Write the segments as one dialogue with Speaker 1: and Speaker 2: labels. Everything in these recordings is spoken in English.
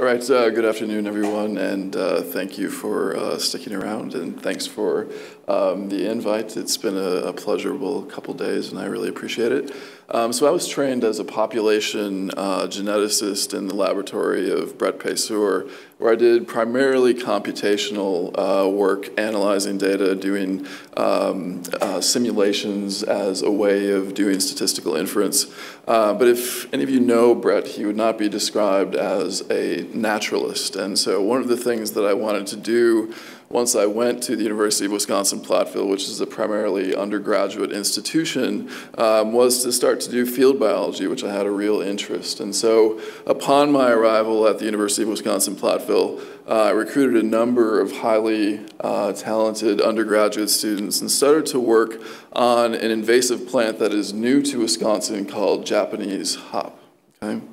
Speaker 1: All right, uh, good afternoon, everyone, and uh, thank you for uh, sticking around, and thanks for um, the invite. It's been a, a, pleasurable couple days, and I really appreciate it. Um, so I was trained as a population uh, geneticist in the laboratory of Bret Payseur, where I did primarily computational uh, work, analyzing data, doing um, uh, simulations as a way of doing statistical inference. Uh, but if any of you know Bret, he would not be described as a naturalist. And so one of the things that I wanted to do once I went to the University of Wisconsin-Platteville, which is a primarily undergraduate institution, um, was to start to do field biology, which I had a real interest. And so upon my arrival at the University of Wisconsin-Platteville, uh, I recruited a number of highly uh, talented undergraduate students and started to work on an invasive plant that is new to Wisconsin called Japanese hop. Okay?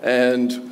Speaker 1: And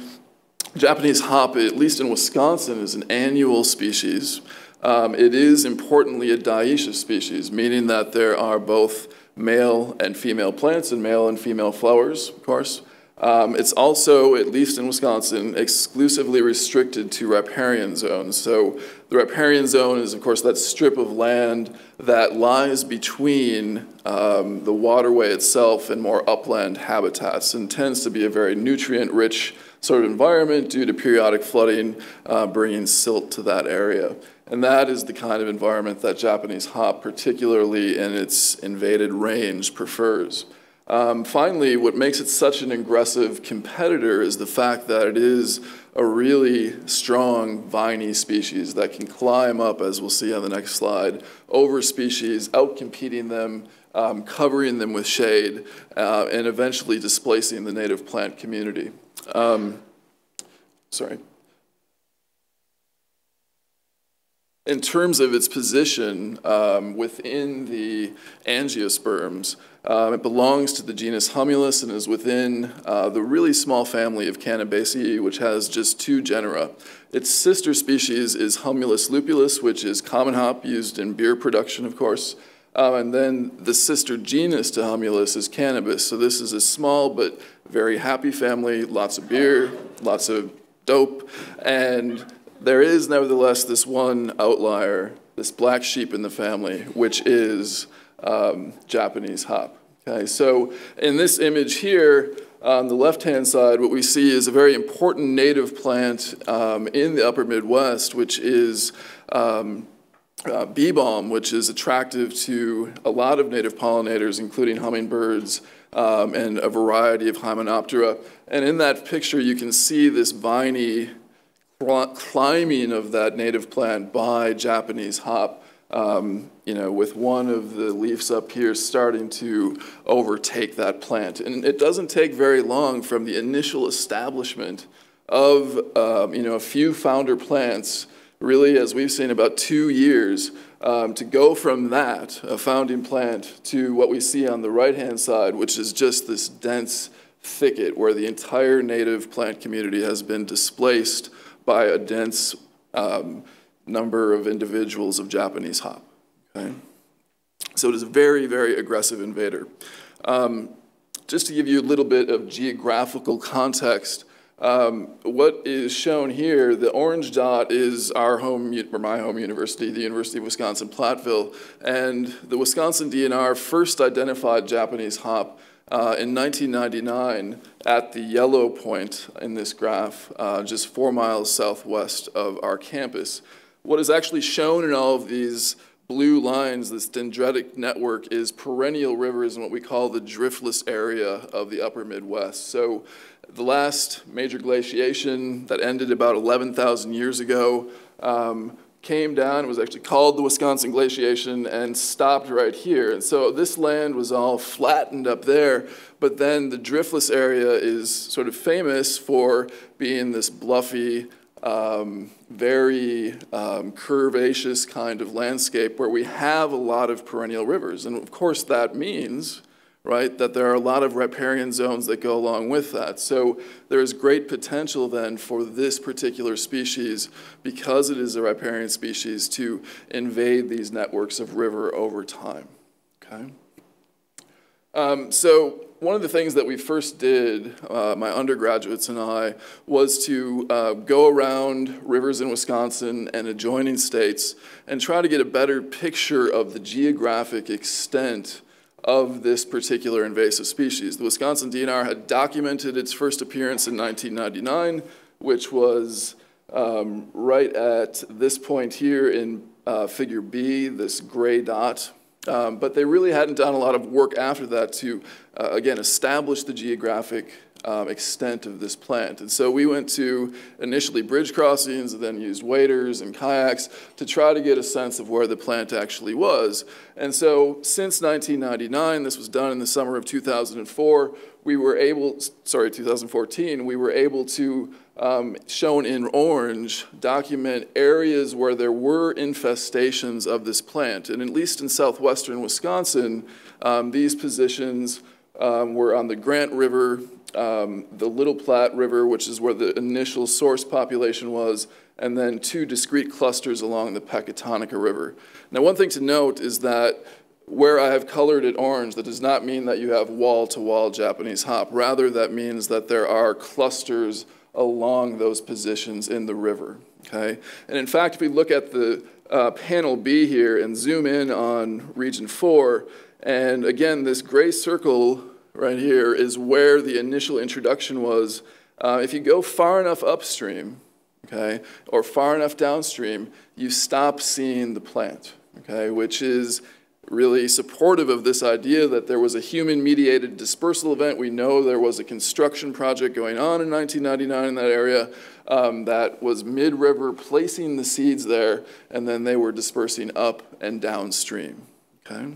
Speaker 1: Japanese hop, at least in Wisconsin, is an annual species. Um, it is importantly a dioecious species, meaning that there are both male and female plants and male and female flowers, of course. Um, it's also, at least in Wisconsin, exclusively restricted to riparian zones. So the riparian zone is, of course, that strip of land that lies between um, the waterway itself and more upland habitats and tends to be a very nutrient-rich sort of environment due to periodic flooding, uh, bringing silt to that area. And that is the kind of environment that Japanese hop, particularly in its invaded range, prefers. Um, finally, what makes it such an aggressive competitor is the fact that it is a really strong viney species that can climb up, as we'll see on the next slide, over species, outcompeting them, um, covering them with shade, uh, and eventually displacing the native plant community. Um, sorry. In terms of its position um, within the angiosperms, um, it belongs to the genus Humulus and is within uh, the really small family of Cannabaceae, which has just two genera. Its sister species is Humulus lupulus, which is common hop used in beer production, of course. Um, and then the sister genus to Humulus is Cannabis. So this is a small but very happy family, lots of beer, lots of dope, and there is nevertheless this one outlier, this black sheep in the family, which is um, Japanese hop. Okay, so in this image here, on the left-hand side, what we see is a very important native plant um, in the upper Midwest, which is um, uh, bee balm, which is attractive to a lot of native pollinators, including hummingbirds um, and a variety of Hymenoptera. And in that picture, you can see this viney climbing of that native plant by Japanese hop, um, you know, with one of the leaves up here starting to overtake that plant. And it doesn't take very long from the initial establishment of, um, you know, a few founder plants, really, as we've seen, about two years, um, to go from that, a founding plant, to what we see on the right-hand side, which is just this dense thicket where the entire native plant community has been displaced by a dense um, number of individuals of Japanese hop. Okay? So it is a very, very aggressive invader. Um, just to give you a little bit of geographical context, um, what is shown here, the orange dot is our home, or my home university, the University of Wisconsin-Platteville, and the Wisconsin DNR first identified Japanese hop uh, in 1999 at the yellow point in this graph, uh, just four miles southwest of our campus. What is actually shown in all of these blue lines, this dendritic network, is perennial rivers in what we call the driftless area of the upper Midwest. So the last major glaciation that ended about 11,000 years ago um, came down, it was actually called the Wisconsin Glaciation, and stopped right here. And so this land was all flattened up there, but then the driftless area is sort of famous for being this bluffy, um, very um, curvaceous kind of landscape where we have a lot of perennial rivers. And of course that means right? That there are a lot of riparian zones that go along with that. So there is great potential then for this particular species, because it is a riparian species, to invade these networks of river over time, okay? Um, so one of the things that we first did, uh, my undergraduates and I, was to uh, go around rivers in Wisconsin and adjoining states and try to get a better picture of the geographic extent of this particular invasive species. The Wisconsin DNR had documented its first appearance in 1999, which was um, right at this point here in uh, figure B, this gray dot. Um, but they really hadn't done a lot of work after that to, uh, again, establish the geographic um, extent of this plant. And so we went to initially bridge crossings, and then used waders and kayaks to try to get a sense of where the plant actually was. And so since 1999, this was done in the summer of 2004, we were able, sorry, 2014, we were able to, um, shown in orange, document areas where there were infestations of this plant. And at least in southwestern Wisconsin, um, these positions um, were on the Grant River, um, the Little Platte River, which is where the initial source population was, and then two discrete clusters along the Pecatonica River. Now, one thing to note is that where I have colored it orange, that does not mean that you have wall-to-wall -wall Japanese hop. Rather, that means that there are clusters along those positions in the river, okay? And in fact, if we look at the uh, panel B here and zoom in on region four, and again, this gray circle right here is where the initial introduction was. Uh, if you go far enough upstream, okay, or far enough downstream, you stop seeing the plant, okay, which is really supportive of this idea that there was a human-mediated dispersal event. We know there was a construction project going on in 1999 in that area um, that was mid-river, placing the seeds there, and then they were dispersing up and downstream, okay?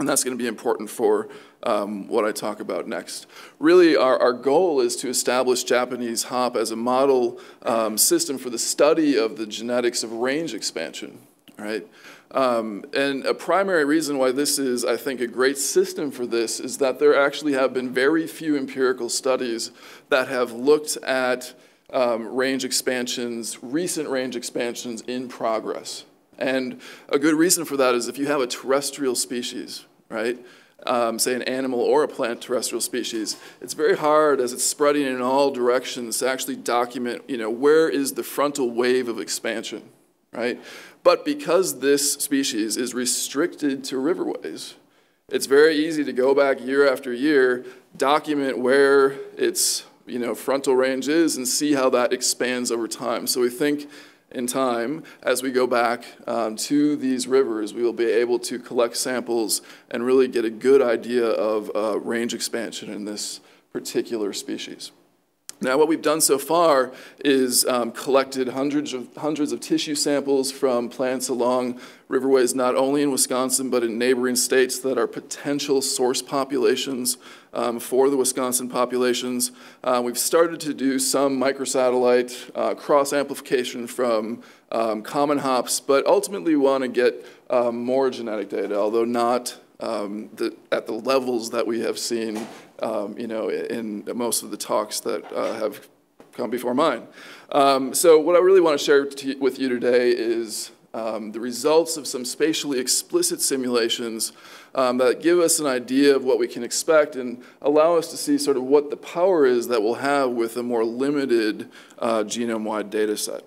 Speaker 1: And that's going to be important for um, what I talk about next. Really, our, our goal is to establish Japanese hop as a model um, system for the study of the genetics of range expansion, right? Um, and a primary reason why this is, I think, a great system for this is that there actually have been very few empirical studies that have looked at um, range expansions, recent range expansions in progress. And a good reason for that is if you have a terrestrial species, right? um, say an animal or a plant terrestrial species, it's very hard as it's spreading in all directions to actually document, you know, where is the frontal wave of expansion, right? But because this species is restricted to riverways, it's very easy to go back year after year, document where its you know, frontal range is and see how that expands over time. So we think in time, as we go back um, to these rivers, we will be able to collect samples and really get a good idea of uh, range expansion in this particular species. Now, what we've done so far is um, collected hundreds of, hundreds of tissue samples from plants along riverways, not only in Wisconsin, but in neighboring states that are potential source populations um, for the Wisconsin populations. Uh, we've started to do some microsatellite uh, cross amplification from um, common hops, but ultimately we want to get um, more genetic data, although not um, the, at the levels that we have seen, um, you know, in most of the talks that uh, have come before mine. Um, so what I really want to share with you today is um, the results of some spatially explicit simulations um, that give us an idea of what we can expect and allow us to see sort of what the power is that we'll have with a more limited uh, genome-wide data set.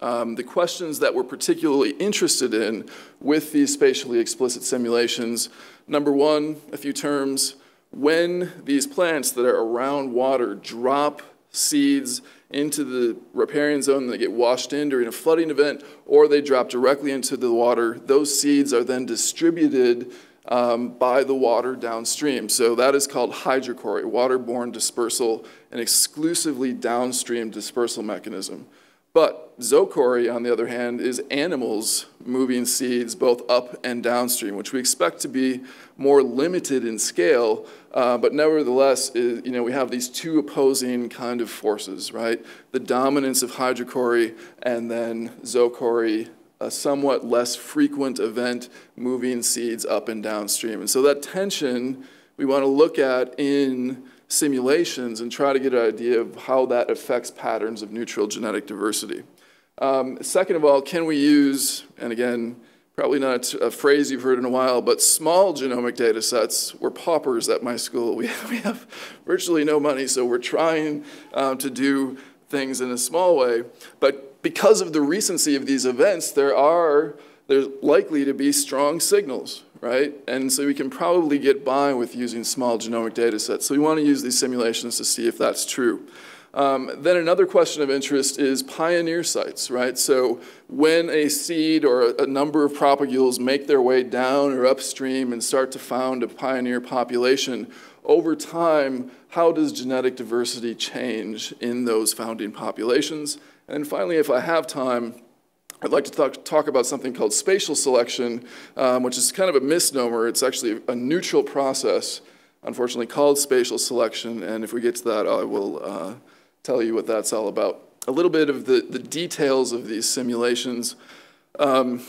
Speaker 1: Um, the questions that we're particularly interested in with these spatially explicit simulations, number one, a few terms, when these plants that are around water drop seeds into the riparian zone and they get washed in during a flooding event, or they drop directly into the water, those seeds are then distributed um, by the water downstream. So that is called hydrochory, waterborne dispersal, an exclusively downstream dispersal mechanism. But zoochory, on the other hand, is animals moving seeds both up and downstream, which we expect to be more limited in scale, uh, but nevertheless, is, you know, we have these two opposing kind of forces, right? The dominance of hydrochory and then zoochory, a somewhat less frequent event moving seeds up and downstream. And so that tension we want to look at in simulations and try to get an idea of how that affects patterns of neutral genetic diversity. Um, second of all, can we use, and again, probably not a phrase you've heard in a while, but small genomic data sets. We're paupers at my school. We, we have virtually no money, so we're trying um, to do things in a small way. But because of the recency of these events, there are there's likely to be strong signals, right? And so we can probably get by with using small genomic data sets. So we want to use these simulations to see if that's true. Um, then another question of interest is pioneer sites, right? So when a seed or a number of propagules make their way down or upstream and start to found a pioneer population, over time, how does genetic diversity change in those founding populations? And finally, if I have time, I'd like to talk, talk about something called spatial selection, um, which is kind of a misnomer. It's actually a neutral process, unfortunately, called spatial selection. And if we get to that, I will uh, tell you what that's all about. A little bit of the, the details of these simulations. Um,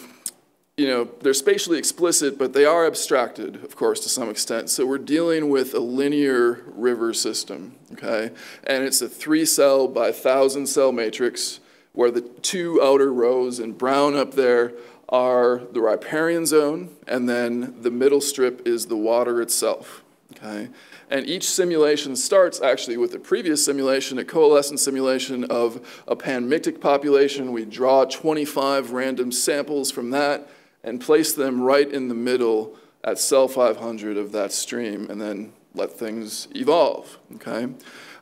Speaker 1: you know, they're spatially explicit, but they are abstracted, of course, to some extent. So we're dealing with a linear river system, okay? And it's a three cell by thousand cell matrix where the two outer rows in brown up there are the riparian zone, and then the middle strip is the water itself, okay? And each simulation starts actually with the previous simulation, a coalescent simulation of a panmictic population. We draw 25 random samples from that and place them right in the middle at cell 500 of that stream and then let things evolve, okay?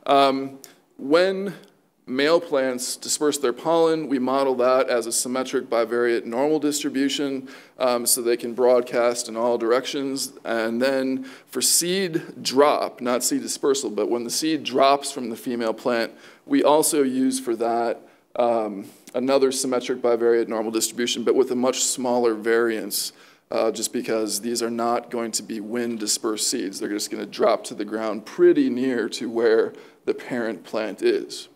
Speaker 1: Um, when Male plants disperse their pollen. We model that as a symmetric bivariate normal distribution um, so they can broadcast in all directions. And then for seed drop, not seed dispersal, but when the seed drops from the female plant, we also use for that um, another symmetric bivariate normal distribution, but with a much smaller variance. Uh, just because these are not going to be wind dispersed seeds. They're just going to drop to the ground pretty near to where the parent plant is.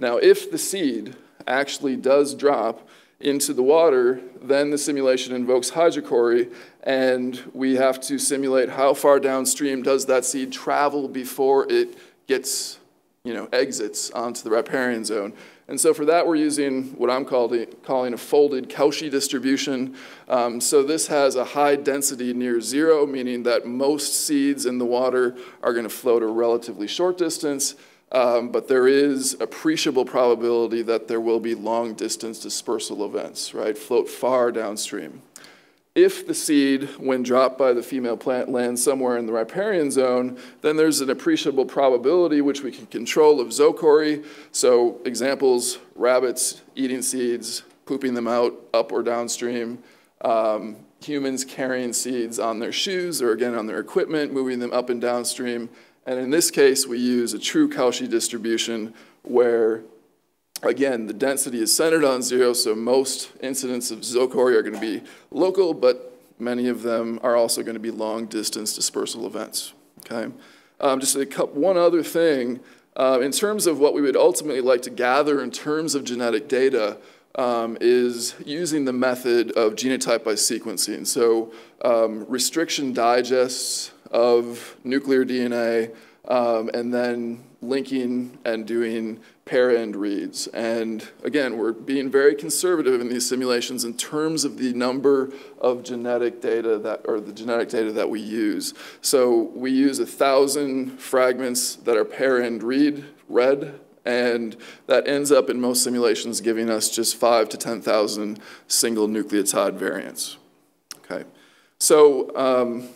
Speaker 1: Now, if the seed actually does drop into the water, then the simulation invokes hydrochory, and we have to simulate how far downstream does that seed travel before it gets, you know, exits onto the riparian zone. And so for that, we're using what I'm calling a folded Cauchy distribution. Um, so this has a high density near zero, meaning that most seeds in the water are going to float a relatively short distance. Um, but there is appreciable probability that there will be long distance dispersal events, right? Float far downstream. If the seed, when dropped by the female plant, lands somewhere in the riparian zone, then there's an appreciable probability which we can control of zoochory. So examples, rabbits eating seeds, pooping them out up or downstream, um, humans carrying seeds on their shoes or again on their equipment, moving them up and downstream, and in this case, we use a true Cauchy distribution where, again, the density is centered on zero, so most incidents of zoochory are going to be local, but many of them are also going to be long distance dispersal events. Okay? Um, just a couple, one other thing. Uh, in terms of what we would ultimately like to gather in terms of genetic data, um, is using the method of genotype by sequencing. So um, restriction digests of nuclear DNA, um, and then linking and doing pair-end reads. And again, we're being very conservative in these simulations in terms of the number of genetic data that, or the genetic data that we use. So we use a thousand fragments that are pair-end read, read, and that ends up in most simulations giving us just five to 10,000 single nucleotide variants. Okay, so um,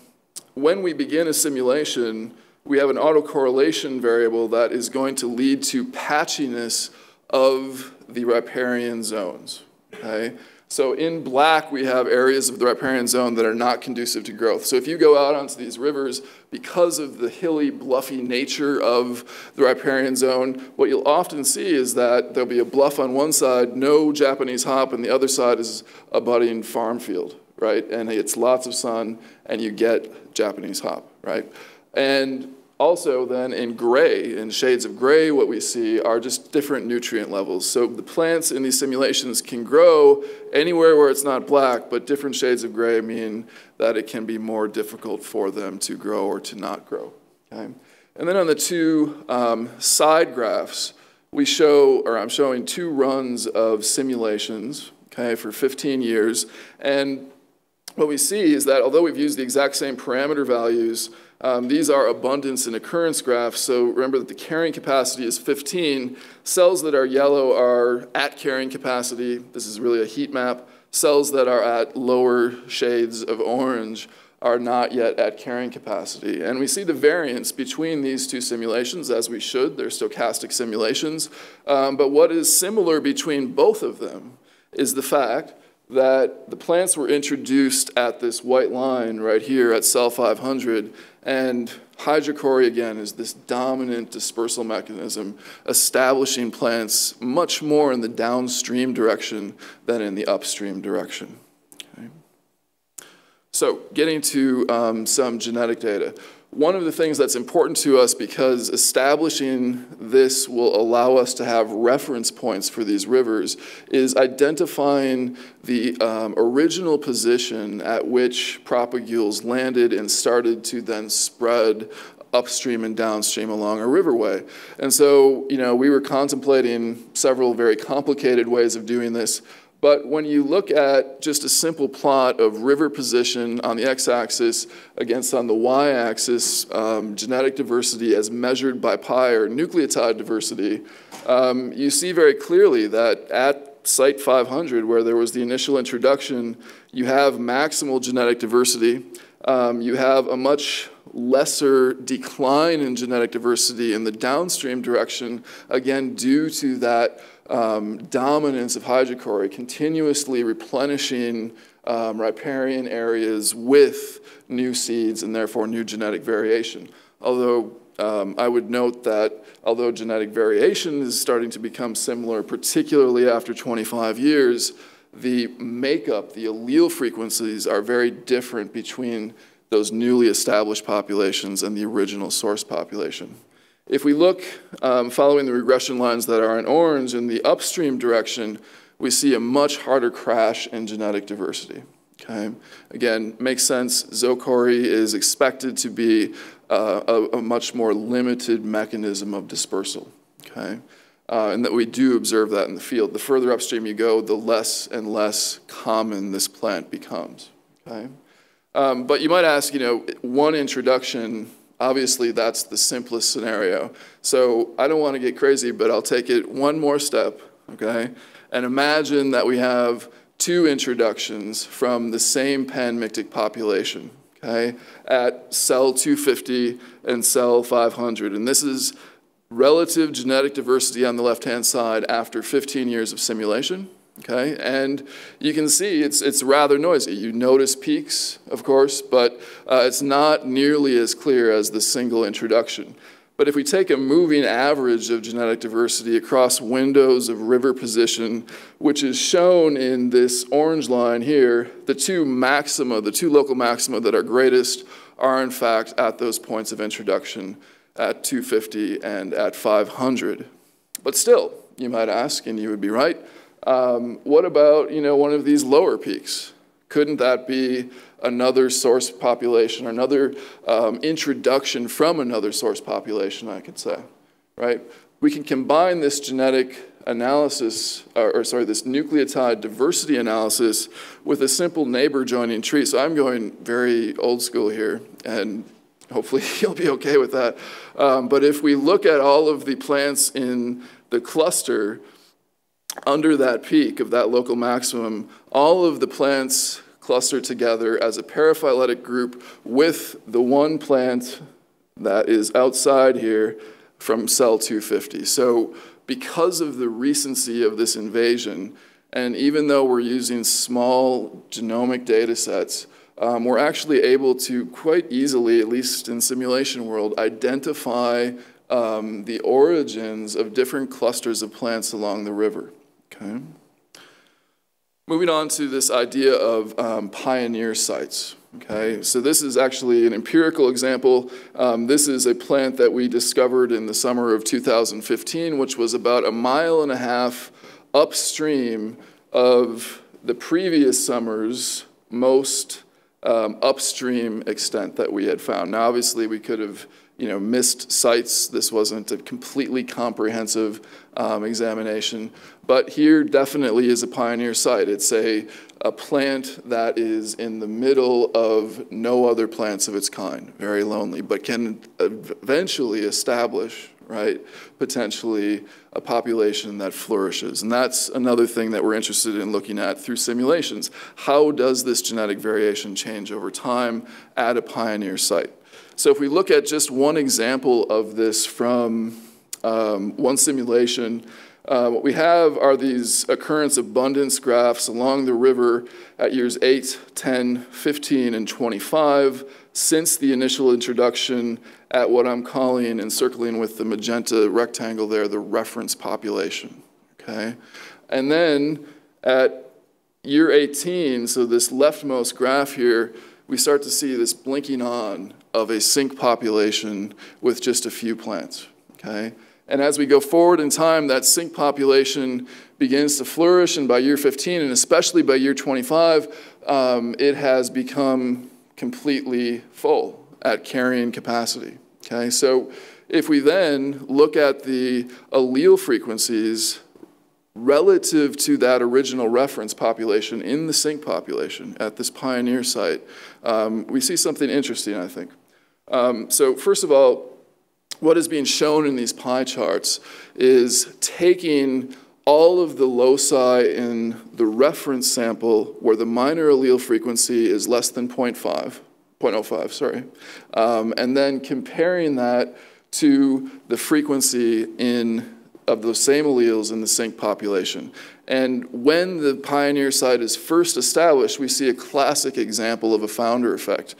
Speaker 1: when we begin a simulation, we have an autocorrelation variable that is going to lead to patchiness of the riparian zones, okay? So in black, we have areas of the riparian zone that are not conducive to growth. So if you go out onto these rivers, because of the hilly, bluffy nature of the riparian zone, what you'll often see is that there'll be a bluff on one side, no Japanese hop, and the other side is a budding farm field right? And it's lots of sun, and you get Japanese hop, right? And also then in gray, in shades of gray, what we see are just different nutrient levels. So the plants in these simulations can grow anywhere where it's not black, but different shades of gray mean that it can be more difficult for them to grow or to not grow, okay? And then on the two um, side graphs, we show, or I'm showing two runs of simulations, okay, for 15 years. And what we see is that although we've used the exact same parameter values, um, these are abundance and occurrence graphs. So remember that the carrying capacity is 15. Cells that are yellow are at carrying capacity. This is really a heat map. Cells that are at lower shades of orange are not yet at carrying capacity. And we see the variance between these two simulations, as we should. They're stochastic simulations. Um, but what is similar between both of them is the fact that the plants were introduced at this white line right here at cell 500, and hydrochory, again, is this dominant dispersal mechanism, establishing plants much more in the downstream direction than in the upstream direction. Okay. So getting to um, some genetic data. One of the things that's important to us because establishing this will allow us to have reference points for these rivers is identifying the um, original position at which propagules landed and started to then spread upstream and downstream along a riverway. And so, you know, we were contemplating several very complicated ways of doing this. But when you look at just a simple plot of river position on the x-axis against on the y-axis um, genetic diversity as measured by pi or nucleotide diversity, um, you see very clearly that at site 500, where there was the initial introduction, you have maximal genetic diversity. Um, you have a much lesser decline in genetic diversity in the downstream direction, again, due to that um, dominance of hydrochory, continuously replenishing um, riparian areas with new seeds and therefore new genetic variation. Although um, I would note that although genetic variation is starting to become similar, particularly after 25 years, the makeup, the allele frequencies are very different between those newly established populations and the original source population. If we look um, following the regression lines that are in orange in the upstream direction, we see a much harder crash in genetic diversity. Okay? Again, makes sense. Zoochory is expected to be uh, a, a, much more limited mechanism of dispersal. Okay? Uh, and that we do observe that in the field. The further upstream you go, the less and less common this plant becomes. Okay? Um, but you might ask, you know, one introduction Obviously, that's the simplest scenario. So I don't want to get crazy, but I'll take it one more step, okay? And imagine that we have two introductions from the same panmictic population, okay, at cell 250 and cell 500. And this is relative genetic diversity on the left-hand side after 15 years of simulation. Okay, and you can see it's, it's rather noisy. You notice peaks, of course, but uh, it's not nearly as clear as the single introduction. But if we take a moving average of genetic diversity across windows of river position, which is shown in this orange line here, the two maxima, the two local maxima that are greatest are in fact at those points of introduction at 250 and at 500. But still, you might ask, and you would be right, um, what about, you know, one of these lower peaks? Couldn't that be another source population another um, introduction from another source population, I could say, right? We can combine this genetic analysis, or, or, sorry, this nucleotide diversity analysis with a simple neighbor joining tree. So I'm going very old school here, and hopefully you'll be okay with that. Um, but if we look at all of the plants in the cluster, under that peak of that local maximum, all of the plants cluster together as a paraphyletic group with the one plant that is outside here from cell 250. So because of the recency of this invasion, and even though we're using small genomic data sets, um, we're actually able to quite easily, at least in simulation world, identify um, the origins of different clusters of plants along the river. Okay. Moving on to this idea of um, pioneer sites. Okay, so this is actually an empirical example. Um, this is a plant that we discovered in the summer of 2015, which was about a mile and a half upstream of the previous summer's most um, upstream extent that we had found. Now, obviously, we could have you know, missed sites. This wasn't a completely comprehensive um, examination. But here definitely is a pioneer site. It's a, a plant that is in the middle of no other plants of its kind, very lonely, but can eventually establish, right, potentially a population that flourishes. And that's another thing that we're interested in looking at through simulations. How does this genetic variation change over time at a pioneer site? So if we look at just one example of this from um, one simulation, uh, what we have are these occurrence abundance graphs along the river at years 8, 10, 15, and 25 since the initial introduction at what I'm calling, encircling with the magenta rectangle there, the reference population, okay? And then at year 18, so this leftmost graph here, we start to see this blinking on of a sink population with just a few plants, okay? And as we go forward in time, that sink population begins to flourish, and by year 15, and especially by year 25, um, it has become completely full at carrying capacity. Okay, so if we then look at the allele frequencies relative to that original reference population in the sink population at this pioneer site, um, we see something interesting, I think. Um, so first of all, what is being shown in these pie charts is taking all of the loci in the reference sample where the minor allele frequency is less than 0.5, 0.05, sorry, um, and then comparing that to the frequency in of those same alleles in the sink population. And when the pioneer site is first established, we see a classic example of a founder effect.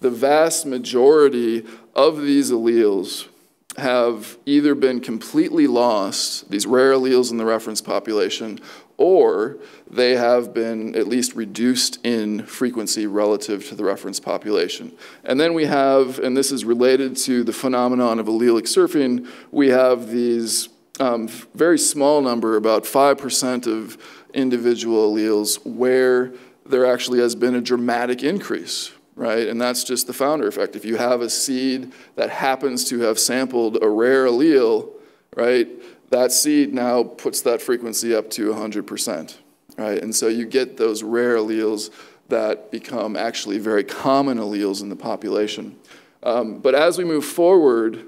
Speaker 1: The vast majority of these alleles have either been completely lost, these rare alleles in the reference population, or they have been at least reduced in frequency relative to the reference population. And then we have, and this is related to the phenomenon of allelic surfing, we have these um, very small number, about 5% of individual alleles, where there actually has been a dramatic increase right? And that's just the founder effect. If you have a seed that happens to have sampled a rare allele, right, that seed now puts that frequency up to 100%, right? And so you get those rare alleles that become actually very common alleles in the population. Um, but as we move forward,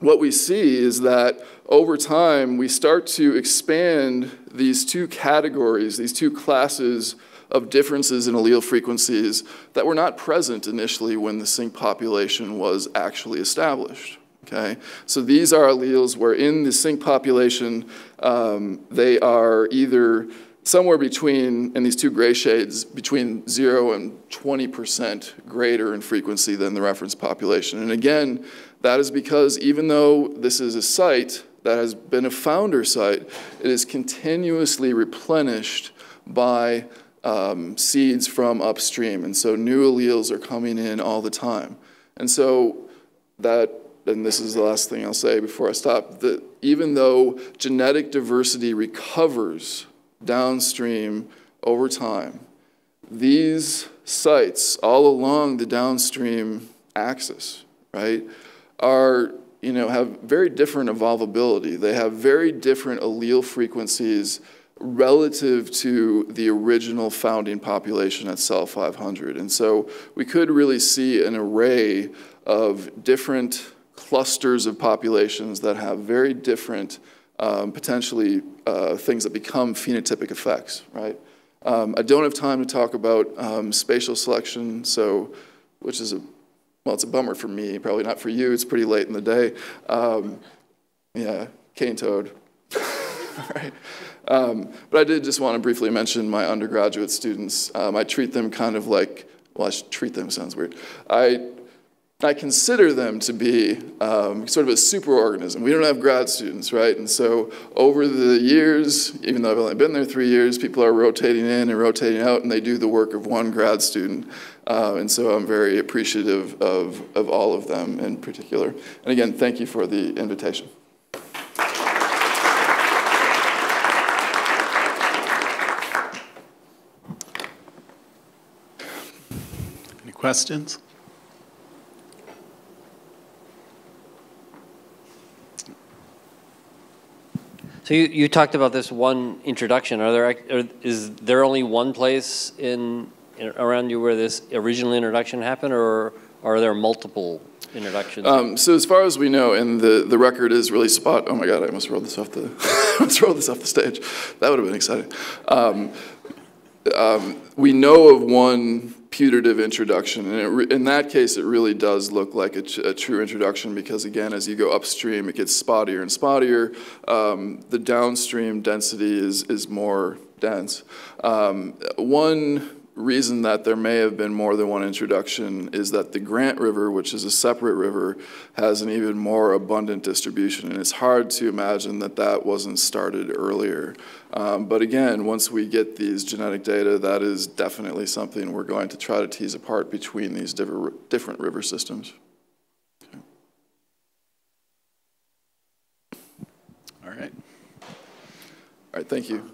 Speaker 1: what we see is that over time we start to expand these two categories, these two classes of differences in allele frequencies that were not present initially when the sink population was actually established. Okay, so these are alleles where in the sink population um, they are either somewhere between, in these two gray shades, between 0 and 20% greater in frequency than the reference population. And again, that is because even though this is a site that has been a founder site, it is continuously replenished by um, seeds from upstream. And so new alleles are coming in all the time. And so that, and this is the last thing I'll say before I stop, that even though genetic diversity recovers downstream over time, these sites all along the downstream axis, right, are, you know, have very different evolvability. They have very different allele frequencies relative to the original founding population at cell 500. And so we could really see an array of different clusters of populations that have very different, um, potentially uh, things that become phenotypic effects, right? Um, I don't have time to talk about um, spatial selection, so, which is a, well, it's a bummer for me, probably not for you, it's pretty late in the day. Um, yeah, cane toad. Right. Um, but I did just want to briefly mention my undergraduate students. Um, I treat them kind of like, well, I treat them sounds weird. I, I consider them to be um, sort of a superorganism. We don't have grad students, right? And so over the years, even though I've only been there three years, people are rotating in and rotating out, and they do the work of one grad student. Uh, and so I'm very appreciative of, of all of them in particular. And again, thank you for the invitation.
Speaker 2: Questions? So you, you talked about this one introduction. Are there are, is there only one place in, in, around you where this original introduction happened, or are there multiple introductions?
Speaker 1: Um, so as far as we know, and the, the record is really spot. Oh my God! I almost rolled this off the I this off the stage. That would have been exciting. Um, um, we know of one putative introduction, and it in that case, it really does look like a, a true introduction because, again, as you go upstream, it gets spottier and spottier. Um, the downstream density is, is more dense. Um, one reason that there may have been more than one introduction is that the Grant River, which is a separate river, has an even more abundant distribution, and it's hard to imagine that that wasn't started earlier. Um, but again, once we get these genetic data, that is definitely something we're going to try to tease apart between these different, different river systems.
Speaker 3: All right.
Speaker 1: All right, thank you.